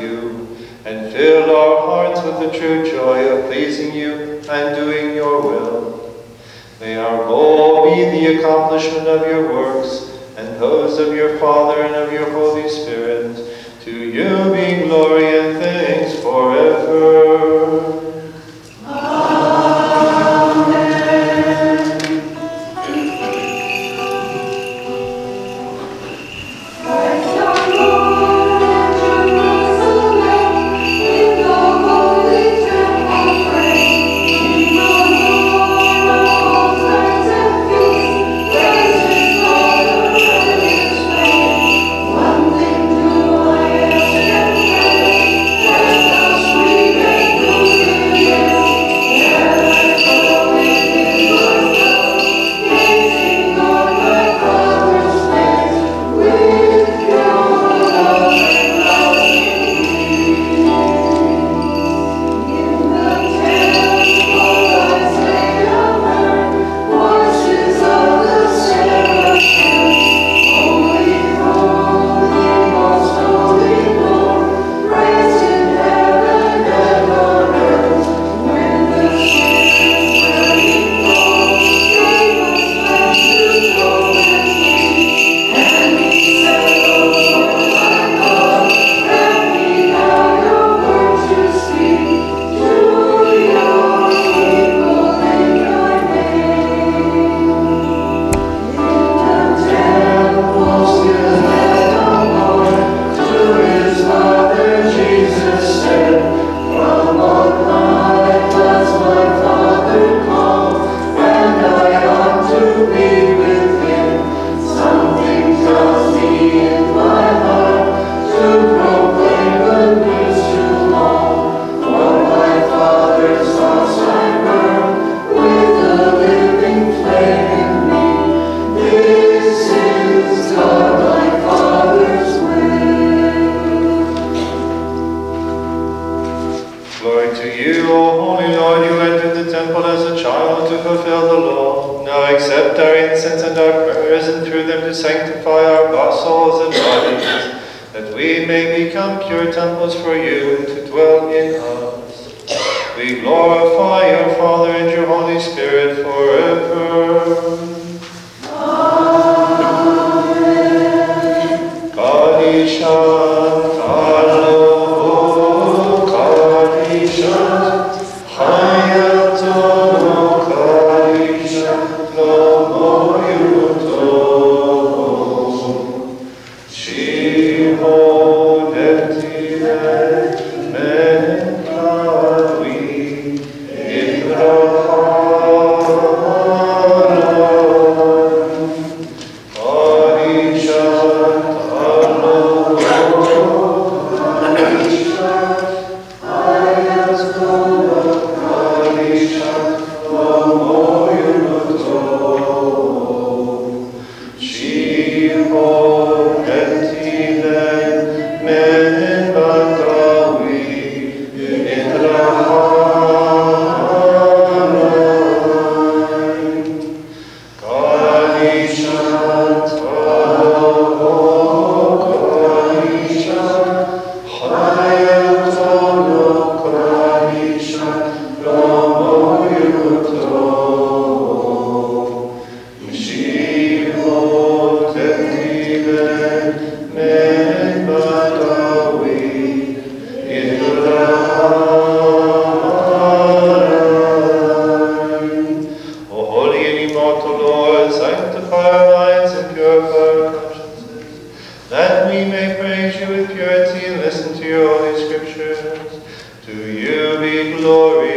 you, and fill our hearts with the true joy of pleasing you and doing your will. May our goal be the accomplishment of your works and those of your Father and of your Holy Spirit. To you be glory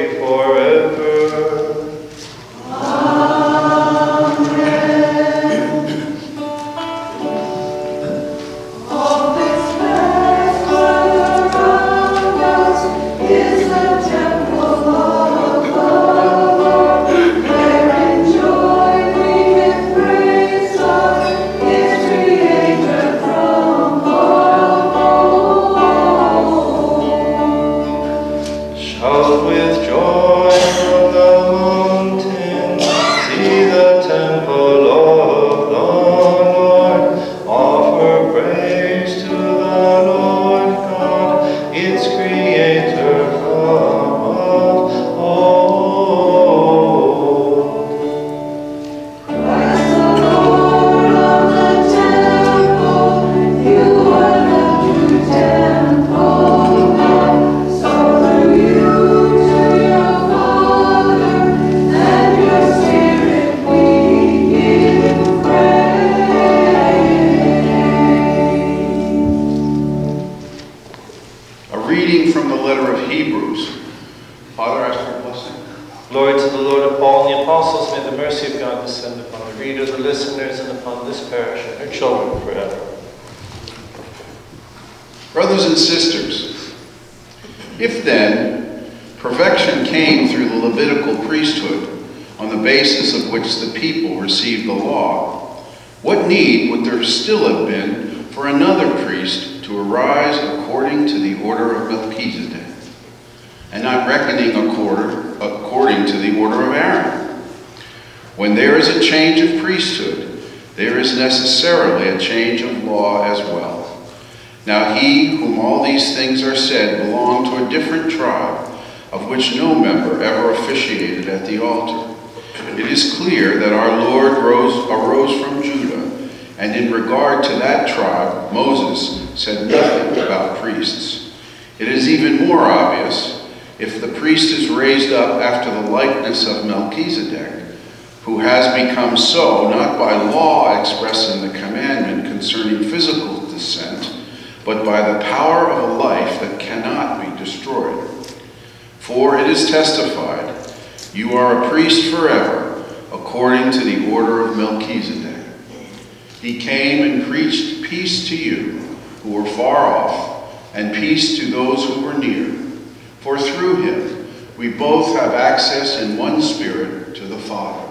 before said nothing about priests. It is even more obvious if the priest is raised up after the likeness of Melchizedek, who has become so not by law expressed in the commandment concerning physical descent, but by the power of a life that cannot be destroyed. For it is testified, you are a priest forever, according to the order of Melchizedek. He came and preached peace to you who were far off, and peace to those who were near. For through him we both have access in one spirit to the Father.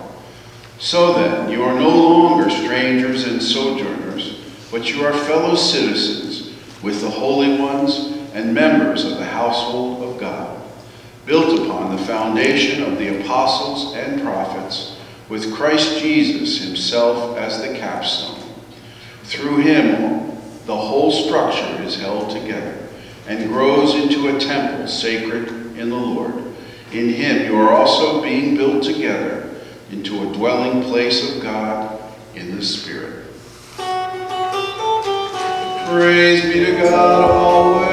So then, you are no longer strangers and sojourners, but you are fellow citizens with the holy ones and members of the household of God, built upon the foundation of the apostles and prophets, with Christ Jesus himself as the capstone. Through him, the whole structure is held together and grows into a temple sacred in the Lord. In him you are also being built together into a dwelling place of God in the Spirit. Praise be to God always.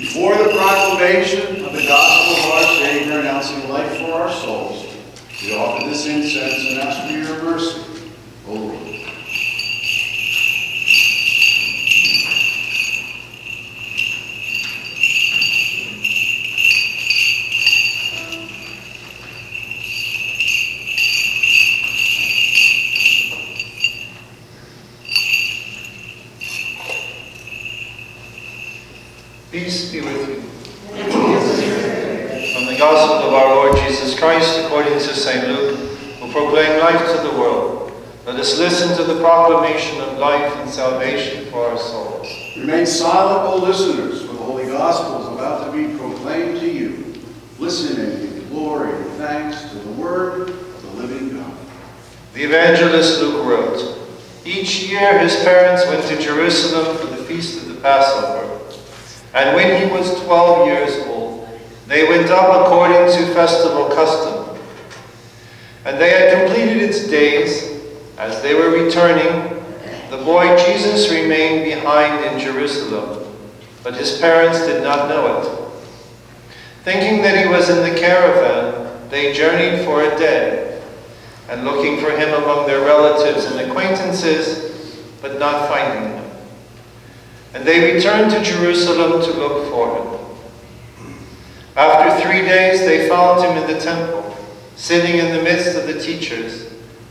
Before the proclamation of the gospel of our Savior announcing life for our souls, we offer this incense and ask for your mercy, O Lord. The proclamation of life and salvation for our souls. Remain silent, O listeners, for the Holy Gospel is about to be proclaimed to you. Listen and give glory and thanks to the Word of the living God. The evangelist Luke wrote, Each year his parents went to Jerusalem for the feast of the Passover. And when he was 12 years old, they went up according to festival custom. And they had completed its days. As they were returning, the boy Jesus remained behind in Jerusalem, but his parents did not know it. Thinking that he was in the caravan, they journeyed for a day, and looking for him among their relatives and acquaintances, but not finding him. And they returned to Jerusalem to look for him. After three days, they found him in the temple, sitting in the midst of the teachers,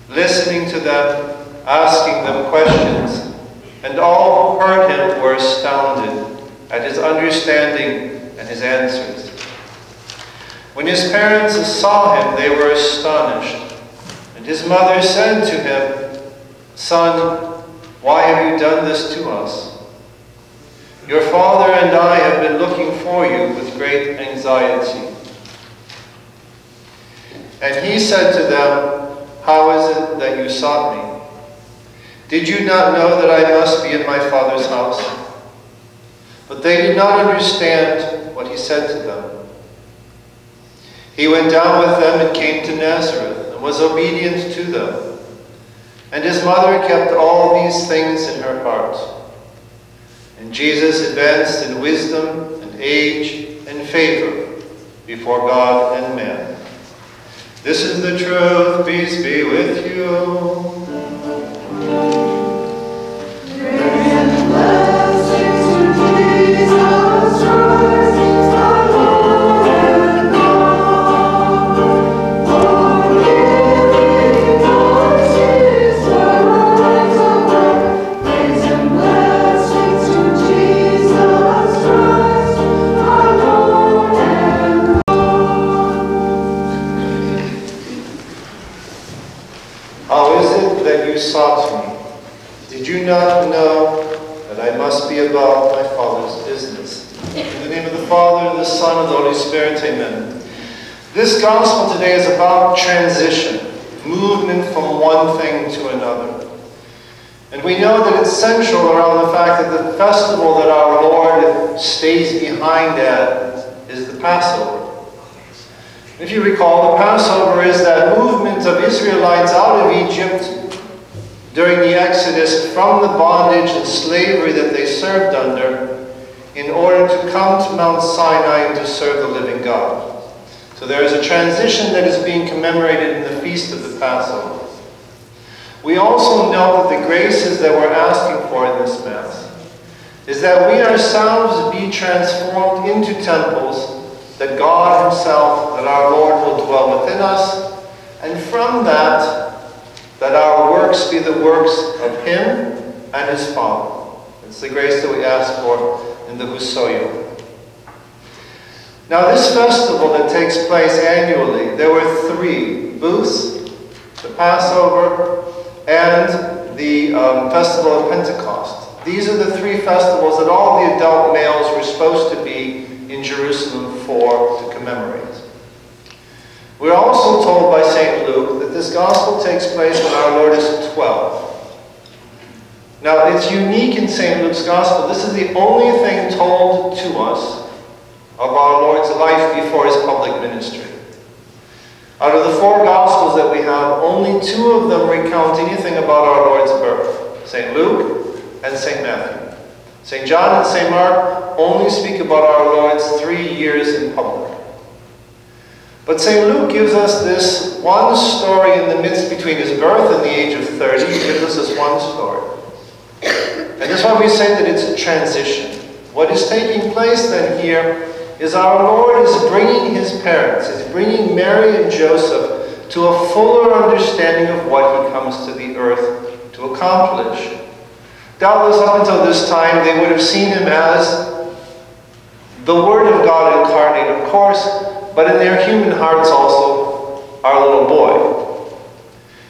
listening to them, asking them questions. And all who heard him were astounded at his understanding and his answers. When his parents saw him, they were astonished. And his mother said to him, Son, why have you done this to us? Your father and I have been looking for you with great anxiety. And he said to them, How is it that you sought me? Did you not know that I must be in my father's house? But they did not understand what he said to them. He went down with them and came to Nazareth and was obedient to them. And his mother kept all these things in her heart. And Jesus advanced in wisdom and age and favor before God and man. This is the truth. Peace be with you. Not know that I must be about my Father's business? In the name of the Father, and the Son, and the Holy Spirit, amen. This gospel today is about transition, movement from one thing to another. And we know that it's central around the fact that the festival that our Lord stays behind at is the Passover. If you recall, the Passover is that movement of Israelites out of Egypt during the Exodus from the bondage and slavery that they served under in order to come to Mount Sinai and to serve the living God. So there is a transition that is being commemorated in the feast of the Passover. We also know that the graces that we're asking for in this Mass is that we ourselves be transformed into temples, that God Himself, that our Lord will dwell within us, and from that, that our works be the works of Him and His Father. It's the grace that we ask for in the Husoyim. Now, this festival that takes place annually, there were three booths, the Passover, and the um, Festival of Pentecost. These are the three festivals that all the adult males were supposed to be in Jerusalem for to commemorate. We're also told by St. Luke that this gospel takes place when our Lord is 12. Now, it's unique in St. Luke's gospel. This is the only thing told to us of our Lord's life before his public ministry. Out of the four Gospels that we have, only two of them recount anything about our Lord's birth St. Luke and St. Matthew. St. John and St. Mark only speak about our Lord's three years in public. But St. Luke gives us this one story in the midst between his birth and the age of 30. He gives us this one story. And that's why we say that it's a transition. What is taking place then here is our Lord is bringing his parents, is bringing Mary and Joseph to a fuller understanding of what he comes to the earth to accomplish. Doubtless, up until this time, they would have seen him as the Word of God incarnate, of course, but in their human hearts also, our little boy.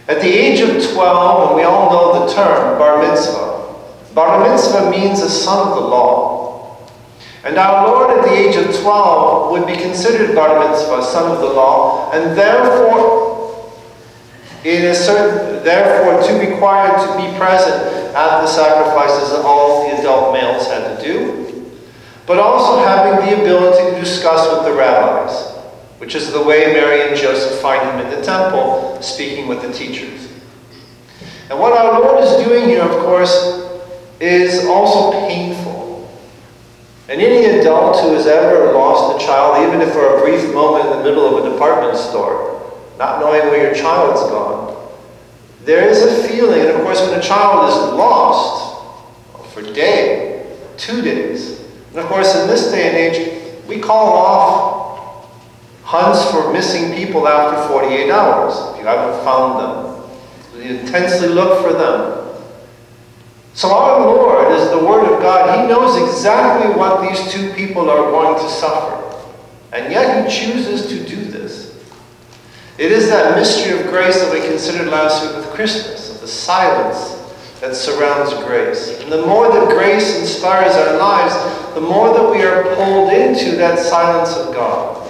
At the age of 12, and we all know the term, bar mitzvah, bar mitzvah means a son of the law. And our Lord at the age of 12 would be considered bar mitzvah, son of the law, and therefore, it is certain, therefore, to be required to be present at the sacrifices that all the adult males had to do, but also having the ability to discuss with the rabbis, which is the way Mary and Joseph find him in the temple, speaking with the teachers. And what our Lord is doing here, of course, is also painful. And any adult who has ever lost a child, even if for a brief moment in the middle of a department store, not knowing where your child's gone, there is a feeling, and of course, when a child is lost for a day, two days, and of course, in this day and age, we call off hunts for missing people after 48 hours. If you haven't found them, you intensely look for them. So our Lord is the Word of God. He knows exactly what these two people are going to suffer. And yet He chooses to do this. It is that mystery of grace that we considered last week with Christmas, of the silence that surrounds grace. And the more that grace inspires our lives, the more that we are pulled into that silence of God.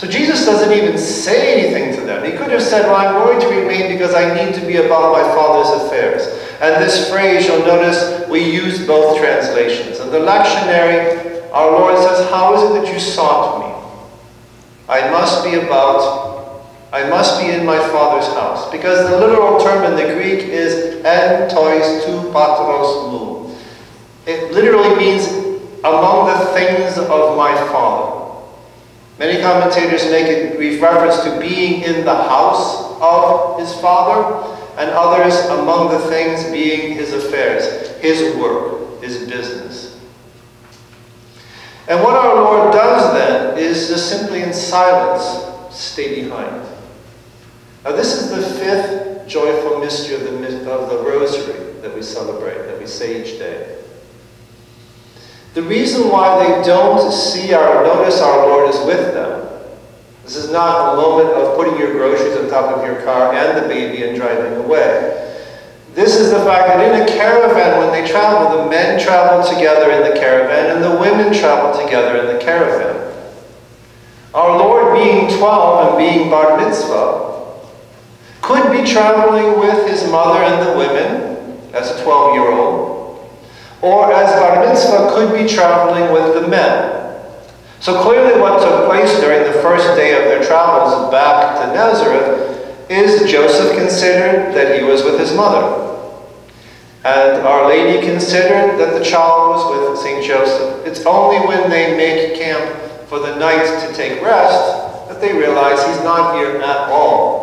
So Jesus doesn't even say anything to them. He could have said, Well, I'm going to remain because I need to be about my Father's affairs. And this phrase, you'll notice, we use both translations. In the lectionary, our Lord says, How is it that you sought me? I must be about, I must be in my Father's house. Because the literal term in the Greek is en tois tu patros mu. It literally means among the things of my Father. Many commentators make it reference to being in the house of his Father, and others among the things being his affairs, his work, his business. And what our Lord does then is just simply in silence stay behind. Now, this is the fifth joyful mystery of the, of the Rosary that we celebrate, that we say each day. The reason why they don't see or notice our Lord is with them. This is not a moment of putting your groceries on top of your car and the baby and driving away. This is the fact that in a caravan, when they travel, the men travel together in the caravan and the women travel together in the caravan. Our Lord, being 12 and being bar mitzvah, could be traveling with his mother and the women as a 12 year old, or as bar mitzvah could be traveling with the men. So clearly what took place during the first day of their travels back to Nazareth is Joseph considered that he was with his mother. And Our Lady considered that the child was with St. Joseph. It's only when they make camp for the night to take rest that they realize he's not here at all.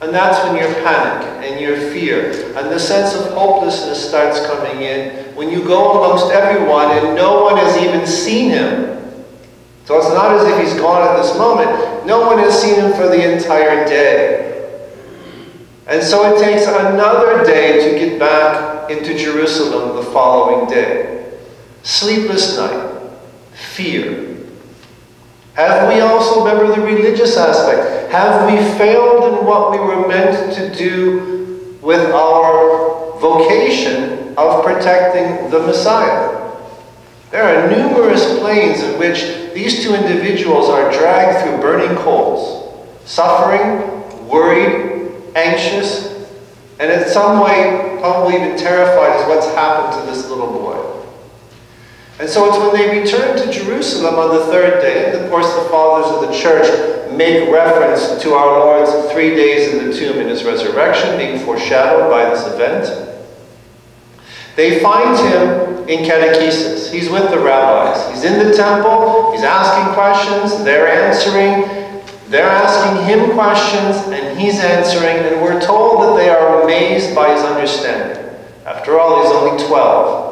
And that's when your panic and your fear and the sense of hopelessness starts coming in when you go amongst everyone and no one has even seen him. So it's not as if he's gone at this moment. No one has seen him for the entire day. And so it takes another day to get back into Jerusalem the following day. Sleepless night, fear. Have we also, remember the religious aspect, have we failed in what we were meant to do with our vocation of protecting the Messiah? There are numerous planes in which these two individuals are dragged through burning coals, suffering, worried, anxious, and in some way probably even terrified as what's happened to this little boy. And so it's when they return to Jerusalem on the third day, and of course the fathers of the church make reference to our Lord's three days in the tomb and his resurrection being foreshadowed by this event. They find him in catechesis. He's with the rabbis. He's in the temple. He's asking questions. They're answering. They're asking him questions and he's answering, and we're told that they are amazed by his understanding. After all, he's only 12.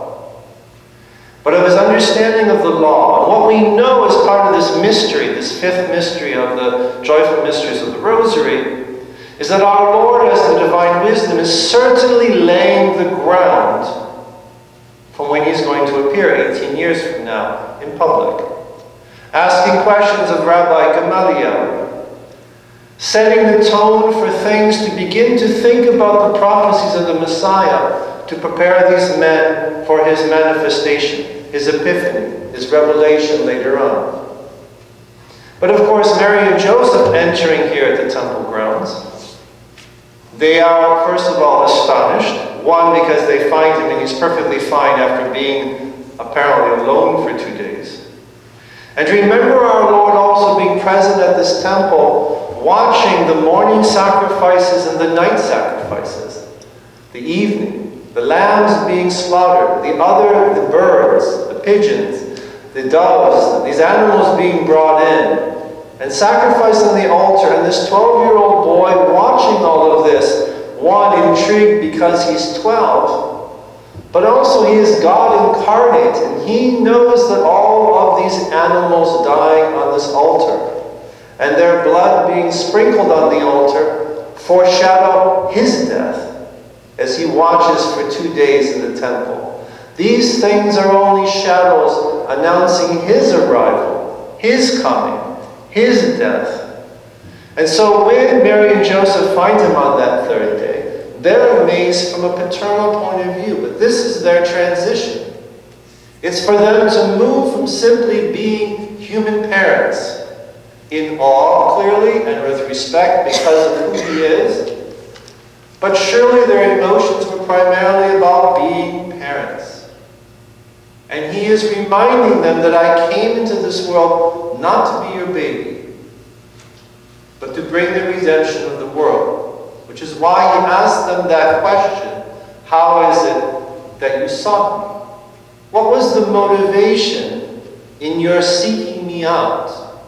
But of his understanding of the law, what we know as part of this mystery, this fifth mystery of the joyful mysteries of the Rosary, is that our Lord, as the divine wisdom, is certainly laying the ground from when he's going to appear 18 years from now in public. Asking questions of Rabbi Gamaliel, setting the tone for things to begin to think about the prophecies of the Messiah to prepare these men for his manifestation, his epiphany, his revelation later on. But of course, Mary and Joseph entering here at the temple grounds, they are, first of all, astonished. One, because they find him and he's perfectly fine after being apparently alone for two days. And remember our Lord also being present at this temple watching the morning sacrifices and the night sacrifices, the evening, the lambs being slaughtered, the other, the birds, pigeons, the doves, these animals being brought in, and sacrificed on the altar, and this 12-year-old boy watching all of this, one intrigued because he's 12, but also he is God incarnate, and he knows that all of these animals dying on this altar and their blood being sprinkled on the altar foreshadow his death as he watches for two days in the temple. These things are only shadows announcing his arrival, his coming, his death. And so when Mary and Joseph find him on that third day, they're amazed from a paternal point of view, but this is their transition. It's for them to move from simply being human parents in awe, clearly, and with respect because of who he is. But surely their emotions were primarily about being parents. And he is reminding them that I came into this world not to be your baby, but to bring the redemption of the world. Which is why he asked them that question How is it that you sought me? What was the motivation in your seeking me out?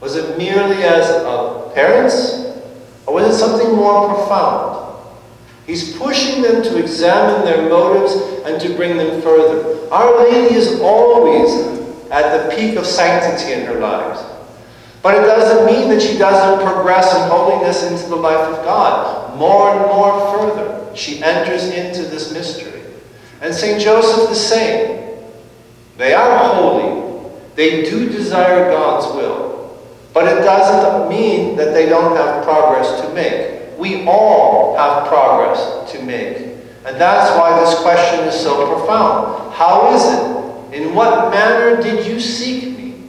Was it merely as a parents? Or was it something more profound? He's pushing them to examine their motives and to bring them further. Our Lady is always at the peak of sanctity in her lives. But it doesn't mean that she doesn't progress in holiness into the life of God. More and more further, she enters into this mystery. And St. Joseph the same. They are holy. They do desire God's will. But it doesn't mean that they don't have progress to make. We all have progress to make. And that's why this question is so profound. How is it? In what manner did you seek me?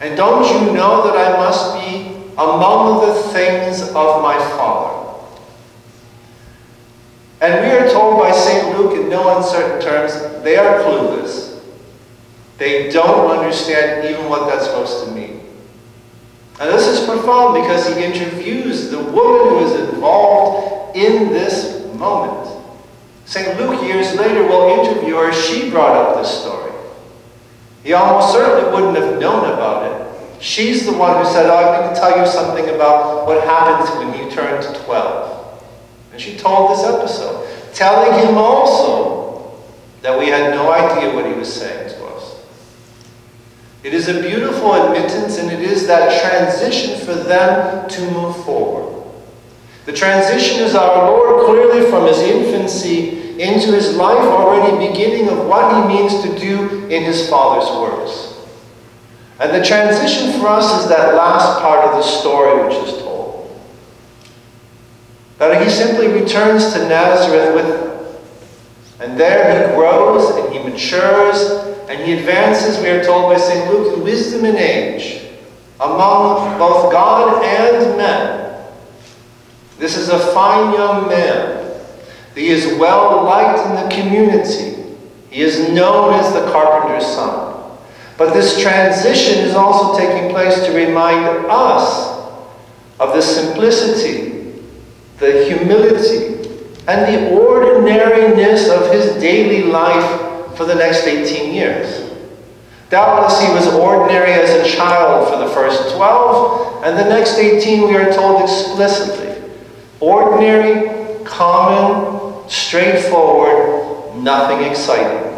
And don't you know that I must be among the things of my Father? And we are told by St. Luke in no uncertain terms, they are clueless. They don't understand even what that's supposed to mean. And this is profound because he interviews the woman who is involved in this moment. St. Luke, years later, will interview her. She brought up this story. He almost certainly wouldn't have known about it. She's the one who said, Oh, I'm going to tell you something about what happened when you turned 12. And she told this episode, telling him also that we had no idea what he was saying to. It is a beautiful admittance, and it is that transition for them to move forward. The transition is our Lord clearly from his infancy into his life, already beginning of what he means to do in his Father's works. And the transition for us is that last part of the story which is told. That he simply returns to Nazareth with them. And there he grows and he matures and he advances, we are told by St. Luke, in wisdom and age among both God and men. This is a fine young man. He is well liked in the community. He is known as the carpenter's son. But this transition is also taking place to remind us of the simplicity, the humility, and the ordinariness of his daily life for the next 18 years. Doubtless he was ordinary as a child for the first 12, and the next 18 we are told explicitly. Ordinary, common, straightforward, nothing exciting.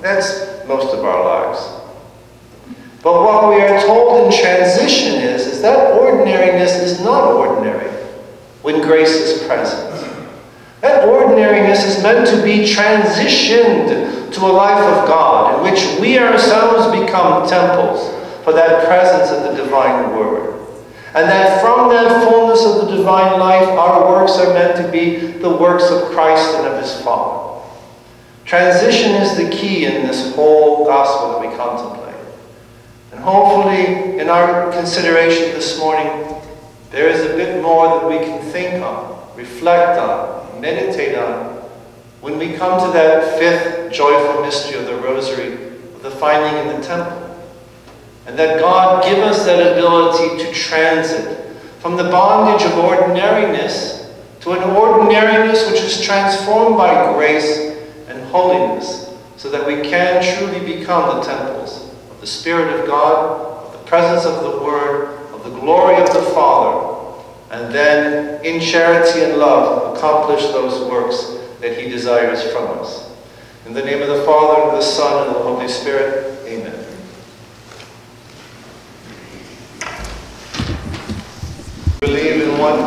That's most of our lives. But what we are told in transition is, is that ordinariness is not ordinary when grace is present. That ordinariness is meant to be transitioned to a life of God in which we ourselves become temples for that presence of the divine word. And that from that fullness of the divine life, our works are meant to be the works of Christ and of his Father. Transition is the key in this whole gospel that we contemplate. And hopefully, in our consideration this morning, there is a bit more that we can think on, reflect on, meditate on, when we come to that fifth joyful mystery of the Rosary, of the finding in the temple. And that God give us that ability to transit from the bondage of ordinariness to an ordinariness which is transformed by grace and holiness, so that we can truly become the temples of the Spirit of God, of the presence of the Word, of the glory of the Father, and then in charity and love accomplish those works that He desires from us. In the name of the Father, and of the Son, and of the Holy Spirit, amen. Believe in one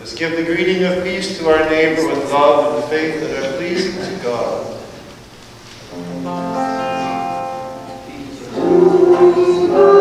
Let's give the greeting of peace to our neighbor with love and faith that are pleasing to God. Peace.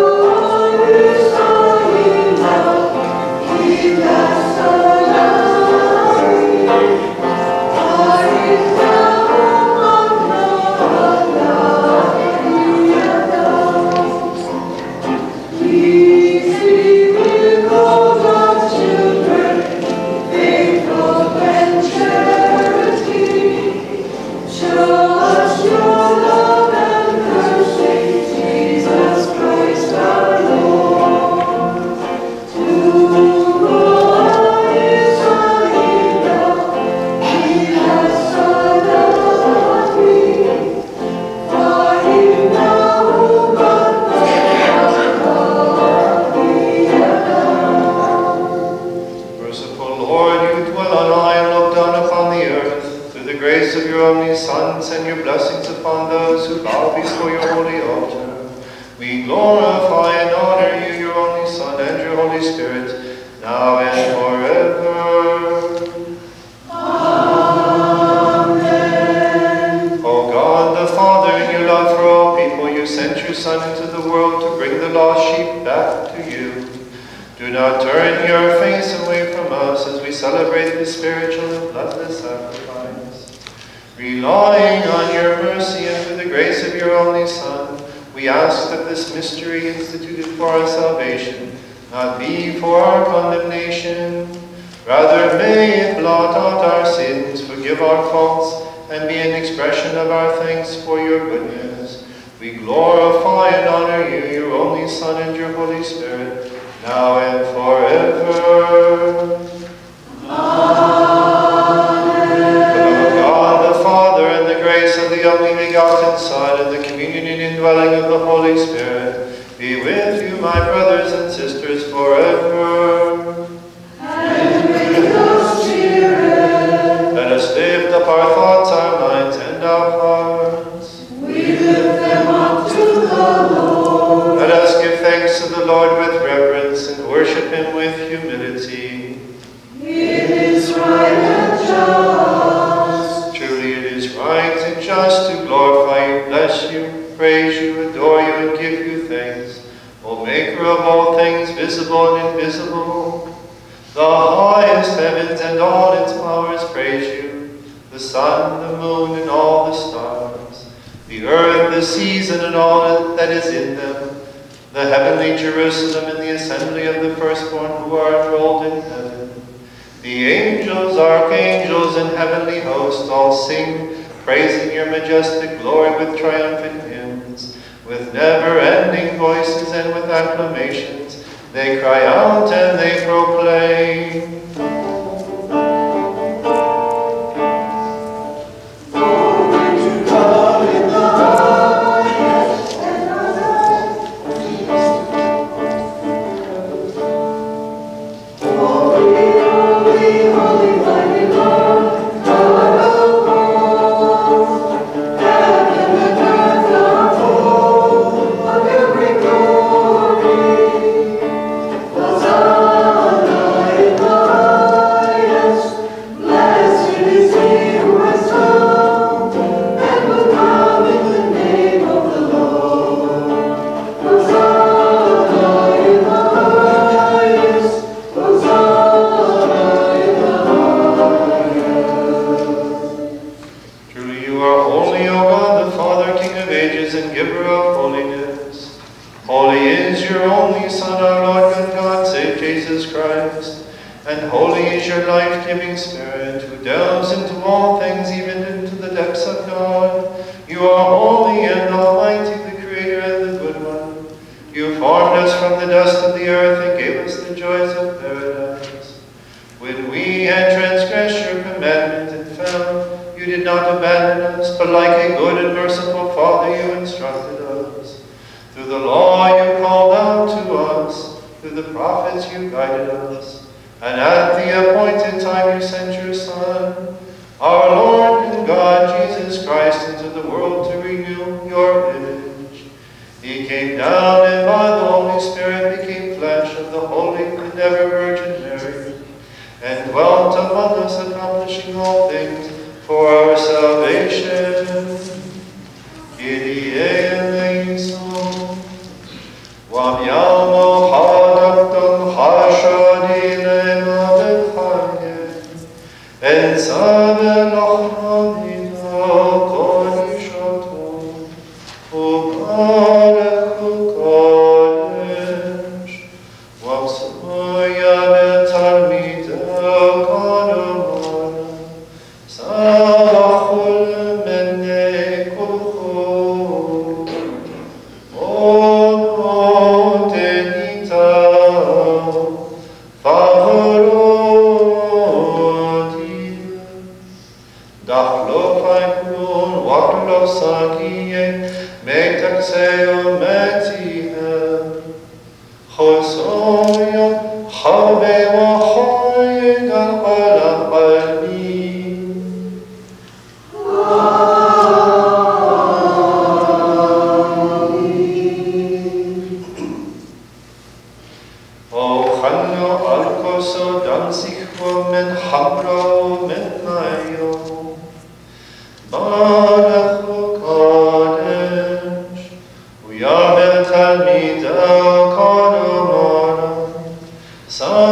indwelling of the Holy Spirit be with you, my brothers and sisters, forever. And with those. Let us lift up our thoughts, our minds, and our hearts. We lift them up to the Lord. Let us give thanks to the Lord with reverence and worship him with humility. of all things visible and invisible. The highest heavens and all its powers praise you, the sun, the moon, and all the stars, the earth, the seas, and all that is in them, the heavenly Jerusalem, and the assembly of the firstborn who are enrolled in heaven. The angels, archangels, and heavenly hosts all sing, praising your majestic glory with triumphant with never-ending voices and with acclamations, they cry out and they proclaim. Sabeshta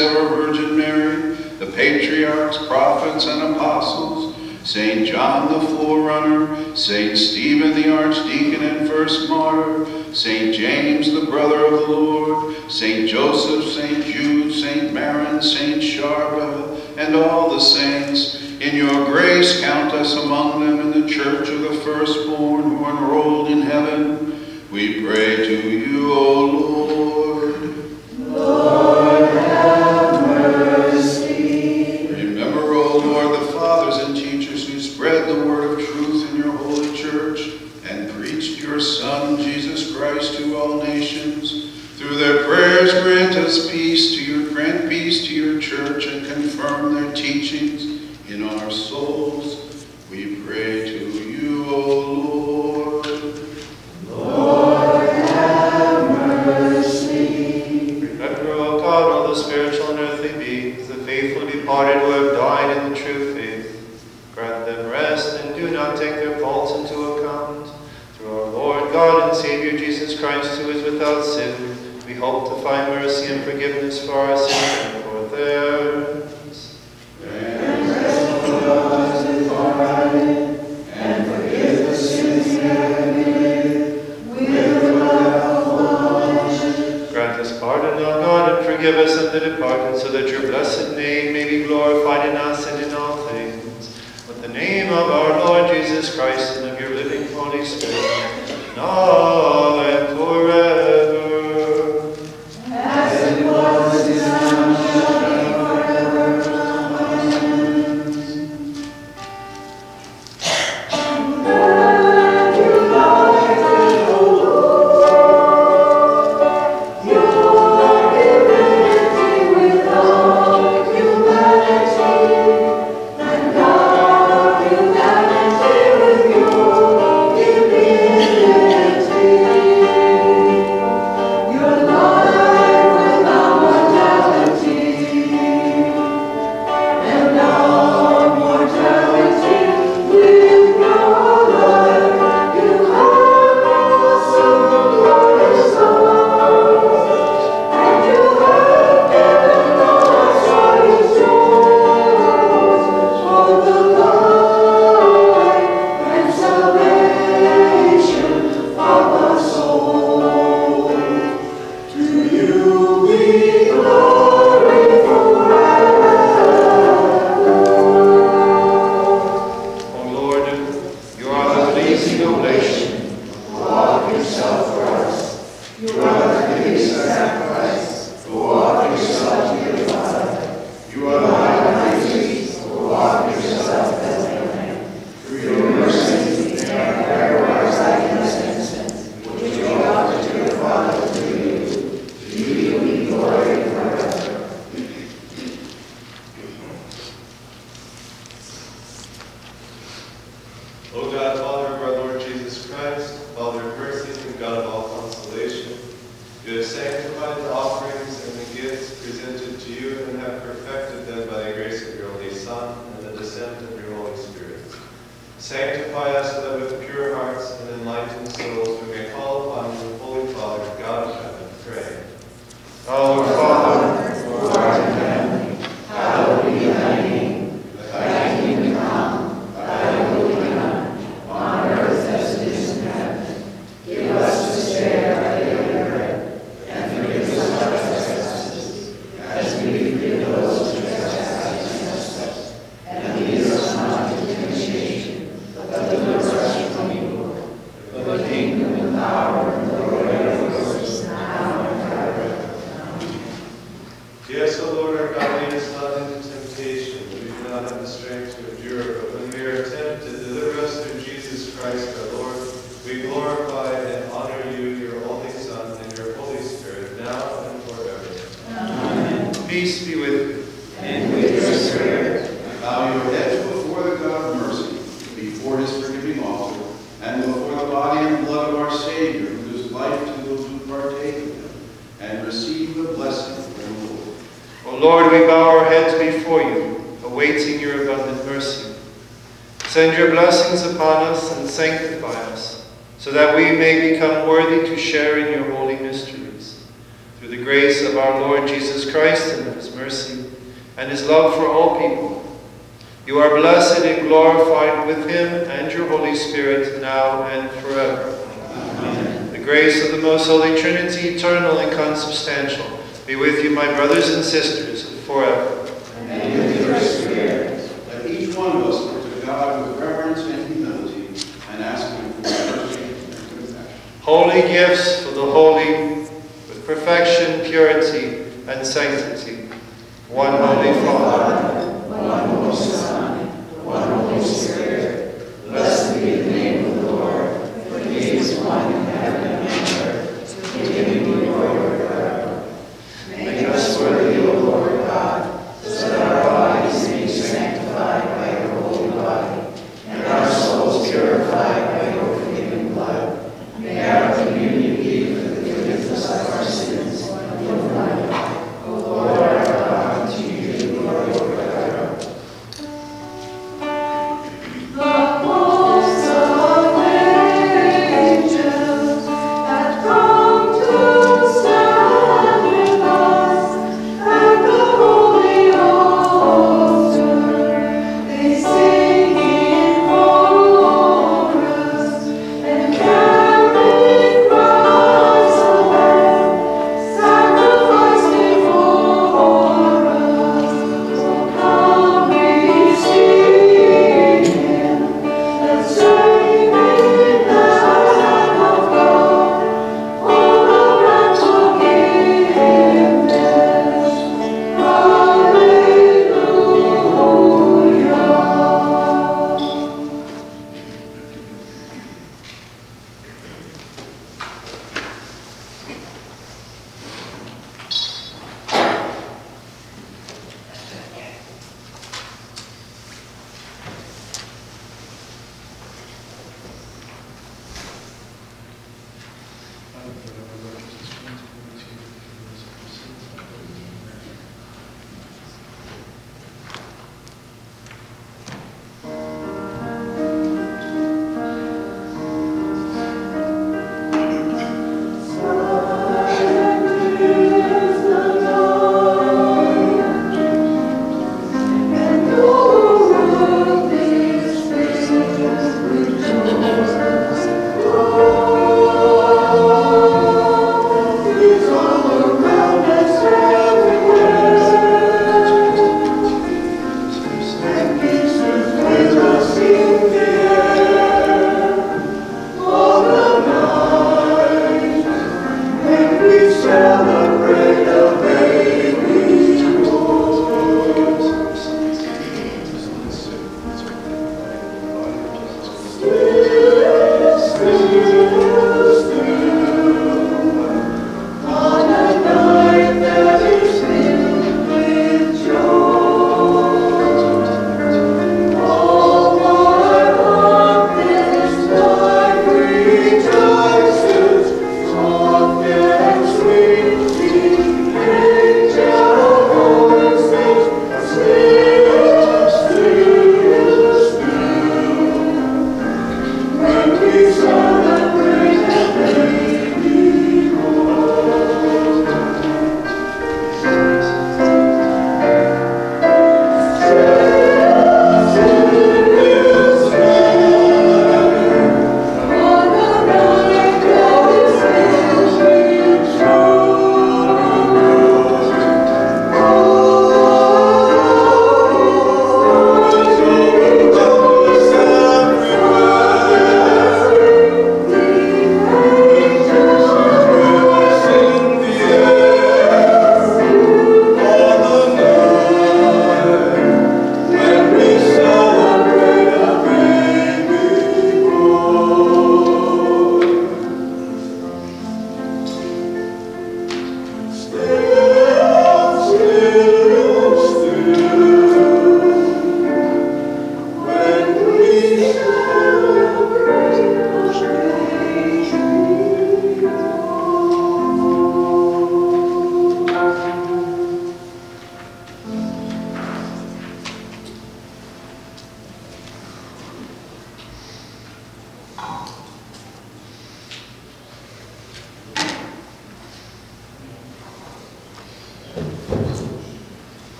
ever Virgin Mary, the patriarchs, prophets, and apostles, St. John the forerunner, St. Stephen the archdeacon and first martyr, St. James the brother of the Lord, St. Joseph, St. Jude, St. Maron, St. Charbel, and all the saints, in your grace count us among them in the church of the firstborn who are enrolled in heaven. We pray to you, O Lord. the strength to endure Send your blessings upon us and sanctify us, so that we may become worthy to share in your holy mysteries. Through the grace of our Lord Jesus Christ and his mercy, and his love for all people, you are blessed and glorified with him and your Holy Spirit now and forever. Amen. The grace of the most holy Trinity, eternal and consubstantial, be with you, my brothers and sisters, forever. Amen. God with reverence and humility and ask Him for mercy and compassion. Holy gifts for the holy, with perfection, purity, and sanctity. One Holy Father, one Holy Son, one Holy Spirit. Blessed be the name of the Lord, for He is one in heaven and earth. Amen.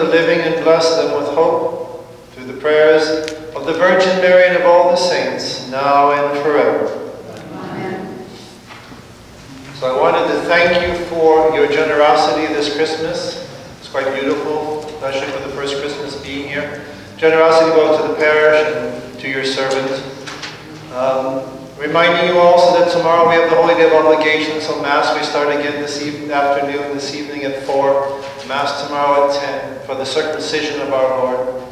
The living and bless them with hope through the prayers of the Virgin Mary and of all the saints, now and forever. Amen. So I wanted to thank you for your generosity this Christmas. It's quite beautiful, especially for the first Christmas being here. Generosity both to the parish and to your servant. Um, reminding you also that tomorrow we have the Holy Day of Obligation, so Mass we start again this eve- afternoon, this evening at 4. Mass tomorrow at 10 for the circumcision of our Lord.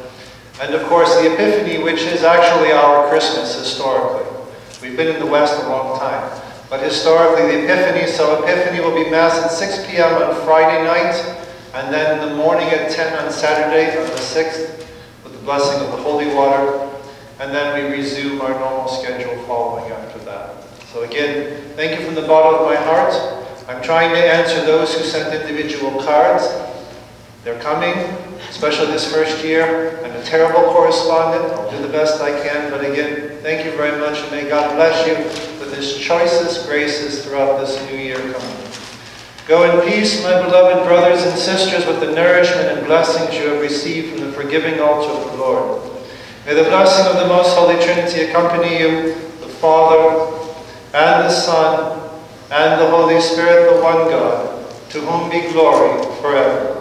And of course the Epiphany, which is actually our Christmas historically. We've been in the West a long time. but historically the Epiphany. So Epiphany will be Mass at 6 p.m. on Friday night, and then in the morning at 10 on Saturday, on the 6th, with the blessing of the holy water, and then we resume our normal schedule following after that. So again, thank you from the bottom of my heart. I'm trying to answer those who sent individual cards. They're coming, especially this first year. I'm a terrible correspondent. I'll do the best I can. But again, thank you very much, and may God bless you with His choicest graces throughout this new year coming. Go in peace, my beloved brothers and sisters, with the nourishment and blessings you have received from the forgiving altar of the Lord. May the blessing of the Most Holy Trinity accompany you, the Father, and the Son, and the Holy Spirit, the one God, to whom be glory forever.